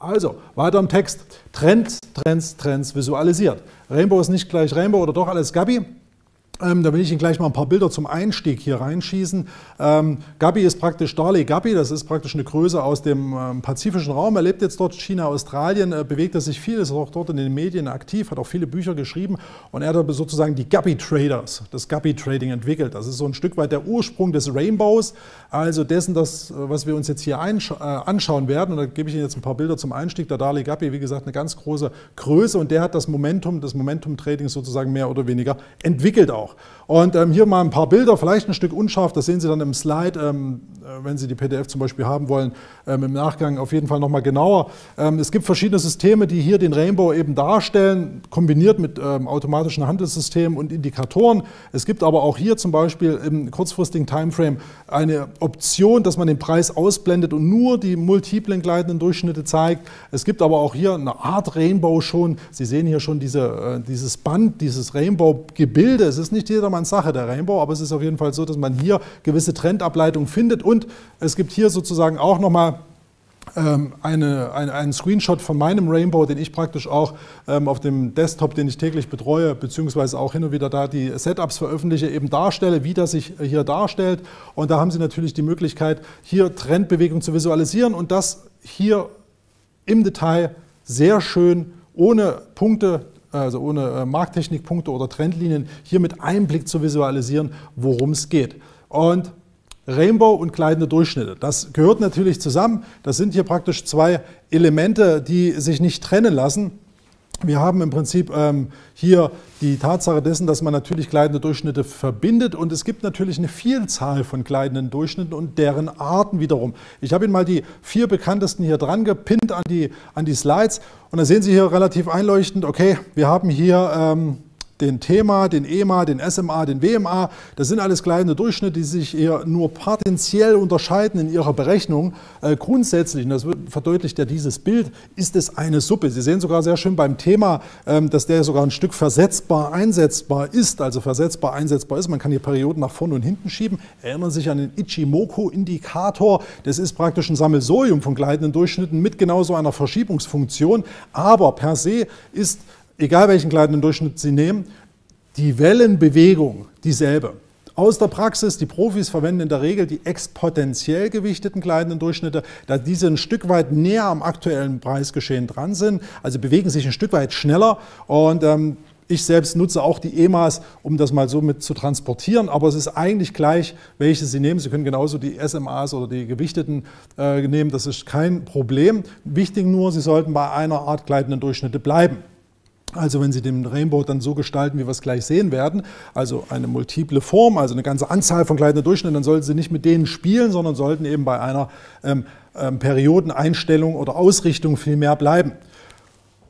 Also, weiter im Text. Trends, Trends, Trends visualisiert. Rainbow ist nicht gleich Rainbow oder doch alles Gabi. Ähm, da will ich Ihnen gleich mal ein paar Bilder zum Einstieg hier reinschießen. Ähm, Gabi ist praktisch Darley Gabi, das ist praktisch eine Größe aus dem ähm, pazifischen Raum. Er lebt jetzt dort China, Australien, äh, bewegt er sich viel, ist auch dort in den Medien aktiv, hat auch viele Bücher geschrieben und er hat sozusagen die Gabi Traders, das Gabi Trading entwickelt. Das ist so ein Stück weit der Ursprung des Rainbows, also dessen, das, äh, was wir uns jetzt hier äh, anschauen werden. Und da gebe ich Ihnen jetzt ein paar Bilder zum Einstieg. Der Darley Gabi, wie gesagt, eine ganz große Größe und der hat das Momentum, das Momentum Trading sozusagen mehr oder weniger entwickelt auch auch. Und ähm, hier mal ein paar Bilder, vielleicht ein Stück unscharf, das sehen Sie dann im Slide, ähm, äh, wenn Sie die PDF zum Beispiel haben wollen, ähm, im Nachgang auf jeden Fall nochmal genauer. Ähm, es gibt verschiedene Systeme, die hier den Rainbow eben darstellen, kombiniert mit ähm, automatischen Handelssystemen und Indikatoren. Es gibt aber auch hier zum Beispiel im kurzfristigen Timeframe eine Option, dass man den Preis ausblendet und nur die multiplen gleitenden Durchschnitte zeigt. Es gibt aber auch hier eine Art Rainbow schon. Sie sehen hier schon diese, äh, dieses Band, dieses Rainbow-Gebilde. Es ist nicht nicht jedermanns Sache, der Rainbow, aber es ist auf jeden Fall so, dass man hier gewisse Trendableitungen findet und es gibt hier sozusagen auch nochmal ähm, eine, eine, einen Screenshot von meinem Rainbow, den ich praktisch auch ähm, auf dem Desktop, den ich täglich betreue, beziehungsweise auch hin und wieder da die Setups veröffentliche, eben darstelle, wie das sich hier darstellt. Und da haben Sie natürlich die Möglichkeit, hier Trendbewegung zu visualisieren und das hier im Detail sehr schön ohne Punkte also ohne äh, Markttechnikpunkte oder Trendlinien, hier mit Einblick zu visualisieren, worum es geht. Und Rainbow und gleitende Durchschnitte. Das gehört natürlich zusammen. Das sind hier praktisch zwei Elemente, die sich nicht trennen lassen. Wir haben im Prinzip ähm, hier die Tatsache dessen, dass man natürlich gleitende Durchschnitte verbindet und es gibt natürlich eine Vielzahl von gleitenden Durchschnitten und deren Arten wiederum. Ich habe Ihnen mal die vier bekanntesten hier dran gepinnt an die, an die Slides und da sehen Sie hier relativ einleuchtend, okay, wir haben hier ähm, den Thema, den EMA, den SMA, den WMA. Das sind alles kleine Durchschnitte, die sich eher nur partiell unterscheiden in ihrer Berechnung. Äh, grundsätzlich, und das verdeutlicht ja dieses Bild, ist es eine Suppe. Sie sehen sogar sehr schön beim Thema, ähm, dass der sogar ein Stück versetzbar einsetzbar ist, also versetzbar einsetzbar ist. Man kann hier Perioden nach vorne und hinten schieben. Erinnern Sie sich an den Ichimoku-Indikator. Das ist praktisch ein Sammelsurium von gleitenden Durchschnitten mit genau so einer Verschiebungsfunktion. Aber per se ist egal welchen gleitenden Durchschnitt Sie nehmen, die Wellenbewegung dieselbe. Aus der Praxis, die Profis verwenden in der Regel die exponentiell gewichteten gleitenden Durchschnitte, da diese ein Stück weit näher am aktuellen Preisgeschehen dran sind, also bewegen sich ein Stück weit schneller und ähm, ich selbst nutze auch die EMAs, um das mal so mit zu transportieren, aber es ist eigentlich gleich, welche Sie nehmen. Sie können genauso die SMAs oder die gewichteten äh, nehmen, das ist kein Problem. Wichtig nur, Sie sollten bei einer Art gleitenden Durchschnitte bleiben. Also wenn Sie den Rainbow dann so gestalten, wie wir es gleich sehen werden, also eine multiple Form, also eine ganze Anzahl von kleinen Durchschnitten, dann sollten Sie nicht mit denen spielen, sondern sollten eben bei einer ähm, ähm, Periodeneinstellung oder Ausrichtung viel mehr bleiben.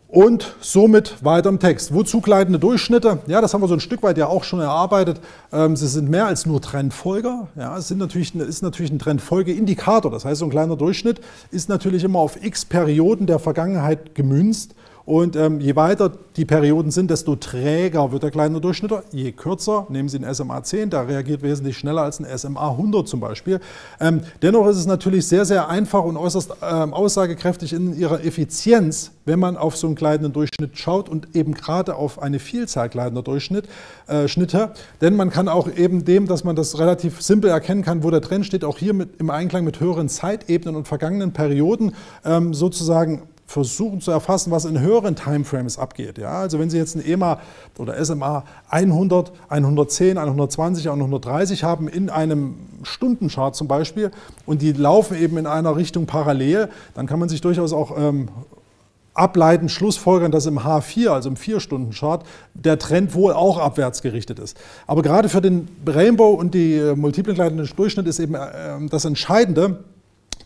Und somit weiter im Text. Wozu gleitende Durchschnitte? Ja, das haben wir so ein Stück weit ja auch schon erarbeitet. Ähm, sie sind mehr als nur Trendfolger. Ja, es sind natürlich, ist natürlich ein Trendfolgeindikator. Das heißt, so ein kleiner Durchschnitt ist natürlich immer auf x Perioden der Vergangenheit gemünzt und ähm, je weiter die Perioden sind, desto träger wird der kleine Durchschnitt. Je kürzer, nehmen Sie einen SMA 10, der reagiert wesentlich schneller als ein SMA 100 zum Beispiel. Ähm, dennoch ist es natürlich sehr, sehr einfach und äußerst ähm, aussagekräftig in ihrer Effizienz, wenn man auf so einen gleitenden Durchschnitt schaut und eben gerade auf eine Vielzahl gleitender Durchschnitte. Äh. Denn man kann auch eben dem, dass man das relativ simpel erkennen kann, wo der Trend steht, auch hier mit, im Einklang mit höheren Zeitebenen und vergangenen Perioden ähm, sozusagen versuchen zu erfassen, was in höheren Timeframes abgeht. Ja, also wenn Sie jetzt ein EMA oder SMA 100, 110, 120, 130 haben in einem Stundenchart zum Beispiel und die laufen eben in einer Richtung parallel, dann kann man sich durchaus auch ähm, ableiten, schlussfolgern, dass im H4, also im 4-Stunden-Chart, der Trend wohl auch abwärts gerichtet ist. Aber gerade für den Rainbow und die äh, multiplen gleitenden Durchschnitt ist eben äh, das Entscheidende,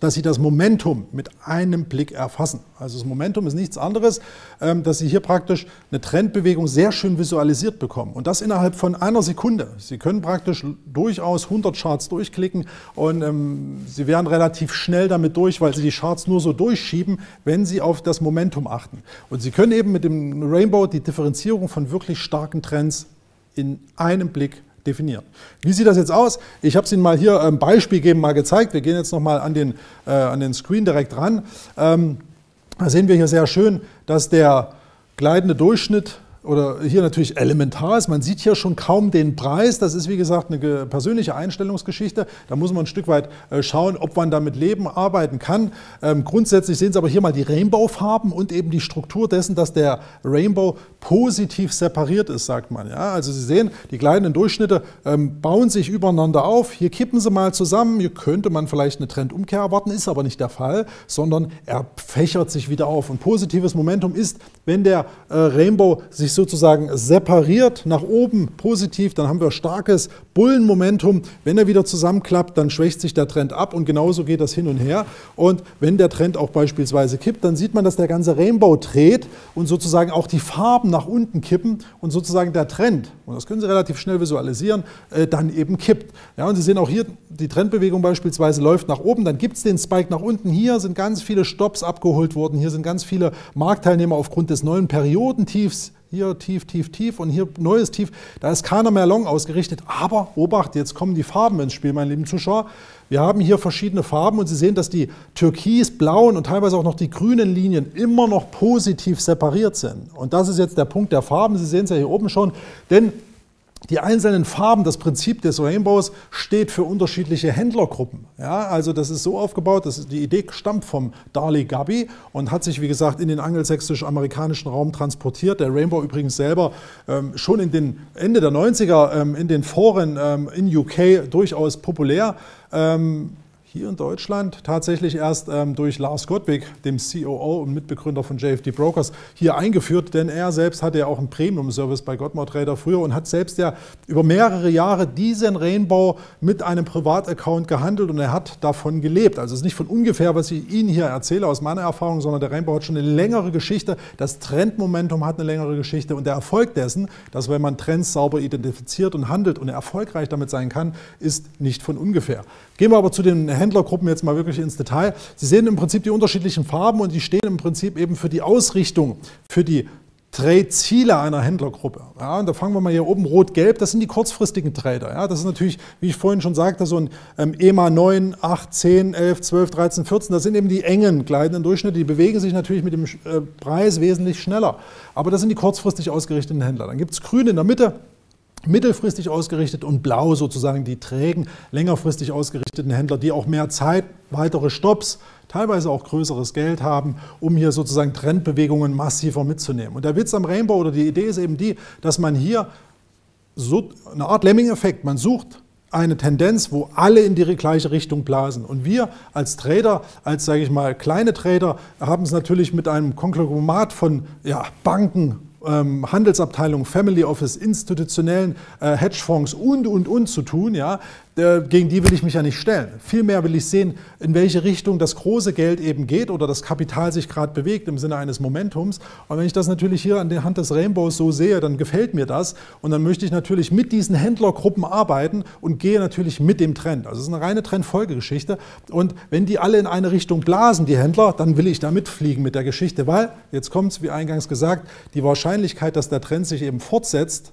dass Sie das Momentum mit einem Blick erfassen. Also das Momentum ist nichts anderes, ähm, dass Sie hier praktisch eine Trendbewegung sehr schön visualisiert bekommen. Und das innerhalb von einer Sekunde. Sie können praktisch durchaus 100 Charts durchklicken und ähm, Sie werden relativ schnell damit durch, weil Sie die Charts nur so durchschieben, wenn Sie auf das Momentum achten. Und Sie können eben mit dem Rainbow die Differenzierung von wirklich starken Trends in einem Blick definieren. Wie sieht das jetzt aus? Ich habe es Ihnen mal hier ein Beispiel geben, mal gezeigt. Wir gehen jetzt nochmal an den, äh, an den Screen direkt ran. Ähm, Da sehen wir hier sehr schön, dass der gleitende Durchschnitt oder hier natürlich elementar ist. Man sieht hier schon kaum den Preis. Das ist wie gesagt eine persönliche Einstellungsgeschichte. Da muss man ein Stück weit äh, schauen, ob man damit leben, arbeiten kann. Ähm, grundsätzlich sehen Sie aber hier mal die Rainbow-Farben und eben die Struktur dessen, dass der Rainbow positiv separiert ist, sagt man. Ja, also Sie sehen, die kleinen Durchschnitte ähm, bauen sich übereinander auf. Hier kippen sie mal zusammen. Hier könnte man vielleicht eine Trendumkehr erwarten, ist aber nicht der Fall, sondern er fächert sich wieder auf. Und positives Momentum ist, wenn der äh, Rainbow sich sich sozusagen separiert nach oben positiv, dann haben wir starkes Bullenmomentum. Wenn er wieder zusammenklappt, dann schwächt sich der Trend ab und genauso geht das hin und her. Und wenn der Trend auch beispielsweise kippt, dann sieht man, dass der ganze Rainbow dreht und sozusagen auch die Farben nach unten kippen und sozusagen der Trend, und das können Sie relativ schnell visualisieren, äh, dann eben kippt. Ja, und Sie sehen auch hier, die Trendbewegung beispielsweise läuft nach oben, dann gibt es den Spike nach unten. Hier sind ganz viele Stops abgeholt worden, hier sind ganz viele Marktteilnehmer aufgrund des neuen Periodentiefs hier tief, tief, tief und hier neues Tief. Da ist keiner mehr long ausgerichtet. Aber, Obacht, jetzt kommen die Farben ins Spiel, meine lieben Zuschauer. Wir haben hier verschiedene Farben und Sie sehen, dass die türkis-blauen und teilweise auch noch die grünen Linien immer noch positiv separiert sind. Und das ist jetzt der Punkt der Farben. Sie sehen es ja hier oben schon. Denn die einzelnen Farben, das Prinzip des Rainbows steht für unterschiedliche Händlergruppen. Ja, also das ist so aufgebaut, dass die Idee stammt vom Darley Gabi und hat sich, wie gesagt, in den angelsächsisch-amerikanischen Raum transportiert. Der Rainbow übrigens selber ähm, schon in den Ende der 90er ähm, in den Foren ähm, in UK durchaus populär. Ähm, hier in Deutschland tatsächlich erst ähm, durch Lars Gottwig, dem COO und Mitbegründer von JFD Brokers, hier eingeführt, denn er selbst hatte ja auch einen Premium-Service bei Godmore Trader früher und hat selbst ja über mehrere Jahre diesen Rainbow mit einem Privataccount gehandelt und er hat davon gelebt. Also es ist nicht von ungefähr, was ich Ihnen hier erzähle aus meiner Erfahrung, sondern der Rainbow hat schon eine längere Geschichte, das Trendmomentum hat eine längere Geschichte und der Erfolg dessen, dass wenn man Trends sauber identifiziert und handelt und erfolgreich damit sein kann, ist nicht von ungefähr. Gehen wir aber zu den Händlergruppen jetzt mal wirklich ins Detail. Sie sehen im Prinzip die unterschiedlichen Farben und die stehen im Prinzip eben für die Ausrichtung, für die Trade-Ziele einer Händlergruppe. Ja, und da fangen wir mal hier oben rot-gelb, das sind die kurzfristigen Trader. Ja, das ist natürlich, wie ich vorhin schon sagte, so ein ähm, EMA 9, 8, 10, 11, 12, 13, 14, das sind eben die engen gleitenden Durchschnitte, die bewegen sich natürlich mit dem äh, Preis wesentlich schneller. Aber das sind die kurzfristig ausgerichteten Händler. Dann gibt es grün in der Mitte, mittelfristig ausgerichtet und blau sozusagen die trägen, längerfristig ausgerichteten Händler, die auch mehr Zeit, weitere Stops, teilweise auch größeres Geld haben, um hier sozusagen Trendbewegungen massiver mitzunehmen. Und der Witz am Rainbow oder die Idee ist eben die, dass man hier so eine Art Lemming-Effekt, man sucht eine Tendenz, wo alle in die gleiche Richtung blasen. Und wir als Trader, als sage ich mal kleine Trader, haben es natürlich mit einem Konglomerat von ja, Banken, ähm, Handelsabteilungen, Family Office, institutionellen äh, Hedgefonds und, und, und zu tun, ja, gegen die will ich mich ja nicht stellen. Vielmehr will ich sehen, in welche Richtung das große Geld eben geht oder das Kapital sich gerade bewegt im Sinne eines Momentums. Und wenn ich das natürlich hier an der Hand des Rainbows so sehe, dann gefällt mir das. Und dann möchte ich natürlich mit diesen Händlergruppen arbeiten und gehe natürlich mit dem Trend. Also es ist eine reine Trendfolgegeschichte. Und wenn die alle in eine Richtung blasen, die Händler, dann will ich da mitfliegen mit der Geschichte, weil, jetzt kommt es, wie eingangs gesagt, die Wahrscheinlichkeit, dass der Trend sich eben fortsetzt,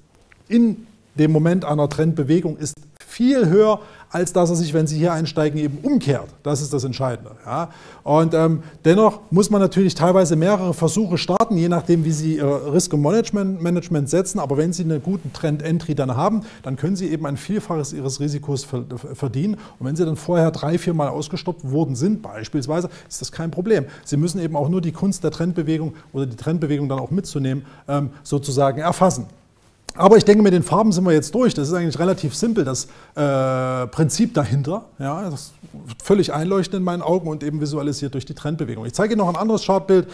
in dem Moment einer Trendbewegung ist viel höher, als dass er sich, wenn Sie hier einsteigen, eben umkehrt. Das ist das Entscheidende. Ja. Und ähm, dennoch muss man natürlich teilweise mehrere Versuche starten, je nachdem, wie Sie Ihr Risk Management, Management setzen. Aber wenn Sie einen guten Trend-Entry dann haben, dann können Sie eben ein Vielfaches Ihres Risikos verdienen. Und wenn Sie dann vorher drei, vier Mal ausgestoppt worden sind, beispielsweise, ist das kein Problem. Sie müssen eben auch nur die Kunst der Trendbewegung oder die Trendbewegung dann auch mitzunehmen, ähm, sozusagen erfassen. Aber ich denke, mit den Farben sind wir jetzt durch. Das ist eigentlich relativ simpel, das äh, Prinzip dahinter. Ja, das ist völlig einleuchtend in meinen Augen und eben visualisiert durch die Trendbewegung. Ich zeige Ihnen noch ein anderes Chartbild,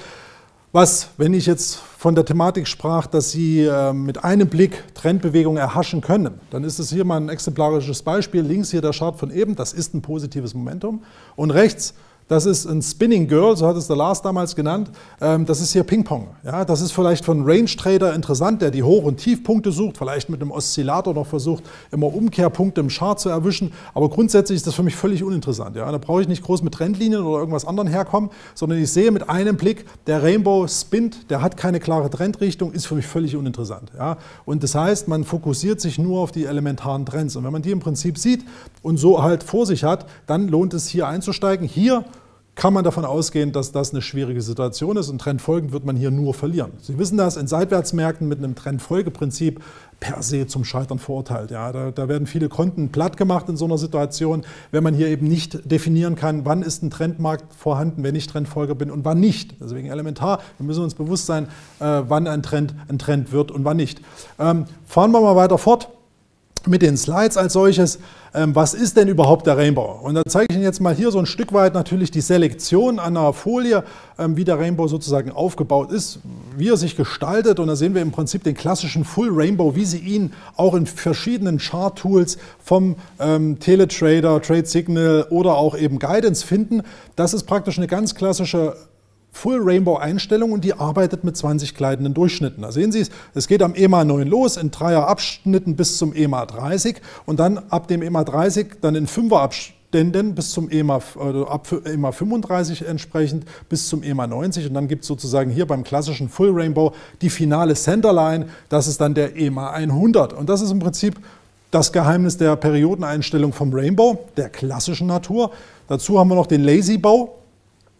was, wenn ich jetzt von der Thematik sprach, dass Sie äh, mit einem Blick Trendbewegung erhaschen können, dann ist es hier mal ein exemplarisches Beispiel. Links hier der Chart von eben, das ist ein positives Momentum. Und rechts das ist ein Spinning Girl, so hat es der Lars damals genannt. Ähm, das ist hier Ping-Pong. Ja, das ist vielleicht für einen Range Trader interessant, der die Hoch- und Tiefpunkte sucht, vielleicht mit einem Oszillator noch versucht, immer Umkehrpunkte im Chart zu erwischen. Aber grundsätzlich ist das für mich völlig uninteressant. Ja, da brauche ich nicht groß mit Trendlinien oder irgendwas anderem herkommen, sondern ich sehe mit einem Blick, der Rainbow spinnt, der hat keine klare Trendrichtung, ist für mich völlig uninteressant. Ja, und das heißt, man fokussiert sich nur auf die elementaren Trends. Und wenn man die im Prinzip sieht und so halt vor sich hat, dann lohnt es hier einzusteigen. Hier kann man davon ausgehen, dass das eine schwierige Situation ist und trendfolgend wird man hier nur verlieren. Sie wissen das, in Seitwärtsmärkten mit einem Trendfolgeprinzip per se zum Scheitern verurteilt. Ja, da, da, werden viele Konten platt gemacht in so einer Situation, wenn man hier eben nicht definieren kann, wann ist ein Trendmarkt vorhanden, wenn ich Trendfolger bin und wann nicht. Deswegen elementar, wir müssen uns bewusst sein, äh, wann ein Trend ein Trend wird und wann nicht. Ähm, fahren wir mal weiter fort mit den Slides als solches. Ähm, was ist denn überhaupt der Rainbow? Und da zeige ich Ihnen jetzt mal hier so ein Stück weit natürlich die Selektion an einer Folie, ähm, wie der Rainbow sozusagen aufgebaut ist, wie er sich gestaltet. Und da sehen wir im Prinzip den klassischen Full Rainbow, wie Sie ihn auch in verschiedenen Chart-Tools vom ähm, Teletrader, Trade Signal oder auch eben Guidance finden. Das ist praktisch eine ganz klassische Full Rainbow Einstellung und die arbeitet mit 20 gleitenden Durchschnitten. Da sehen Sie es, es geht am EMA 9 los, in Dreier Abschnitten bis zum EMA 30 und dann ab dem EMA 30 dann in Fünfer Abständen bis zum EMA, äh, ab EMA 35 entsprechend bis zum EMA 90 und dann gibt es sozusagen hier beim klassischen Full Rainbow die finale Centerline, das ist dann der EMA 100 und das ist im Prinzip das Geheimnis der Periodeneinstellung vom Rainbow, der klassischen Natur. Dazu haben wir noch den Lazy Bow,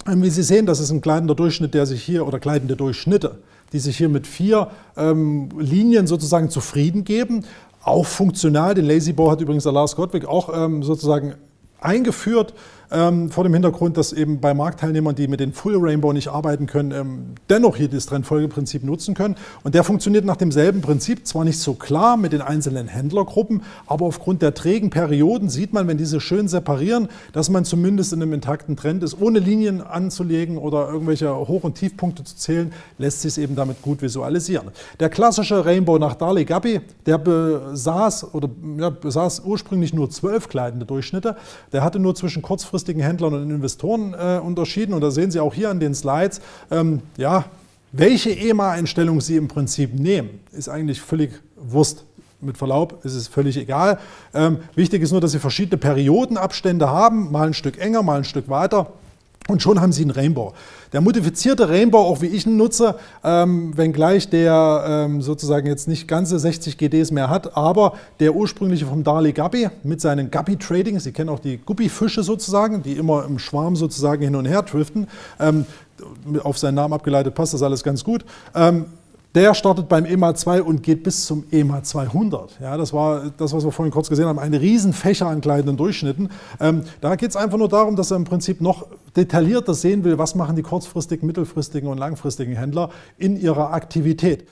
wie Sie sehen, das ist ein gleitender Durchschnitt, der sich hier, oder gleitende Durchschnitte, die sich hier mit vier ähm, Linien sozusagen zufrieden geben. Auch funktional, den Lazy Bow hat übrigens der Lars Gottwig auch ähm, sozusagen eingeführt ähm, vor dem Hintergrund, dass eben bei Marktteilnehmern, die mit den Full Rainbow nicht arbeiten können, ähm, dennoch hier das Trendfolgeprinzip nutzen können. Und der funktioniert nach demselben Prinzip, zwar nicht so klar mit den einzelnen Händlergruppen, aber aufgrund der trägen Perioden sieht man, wenn diese schön separieren, dass man zumindest in einem intakten Trend ist. Ohne Linien anzulegen oder irgendwelche Hoch- und Tiefpunkte zu zählen, lässt sich es eben damit gut visualisieren. Der klassische Rainbow nach Darley Gabby, der besaß oder ja, besaß ursprünglich nur zwölf gleitende Durchschnitte. Der hatte nur zwischen kurzfristig kurzfristigen Händlern und Investoren äh, unterschieden. Und da sehen Sie auch hier an den Slides, ähm, ja, welche EMA-Einstellung Sie im Prinzip nehmen, ist eigentlich völlig Wurst. Mit Verlaub ist es völlig egal. Ähm, wichtig ist nur, dass Sie verschiedene Periodenabstände haben, mal ein Stück enger, mal ein Stück weiter. Und schon haben Sie einen Rainbow. Der modifizierte Rainbow, auch wie ich ihn nutze, ähm, wenngleich der ähm, sozusagen jetzt nicht ganze 60 GDs mehr hat, aber der ursprüngliche vom Darley Guppy mit seinen Guppy Trading, Sie kennen auch die Guppy-Fische sozusagen, die immer im Schwarm sozusagen hin und her driften, ähm, auf seinen Namen abgeleitet passt das alles ganz gut. Ähm, der startet beim EMA 2 und geht bis zum EMA 200. Ja, das war das, was wir vorhin kurz gesehen haben, eine riesen Fächer an kleidenden Durchschnitten. Ähm, da geht es einfach nur darum, dass er im Prinzip noch detaillierter sehen will, was machen die kurzfristigen, mittelfristigen und langfristigen Händler in ihrer Aktivität.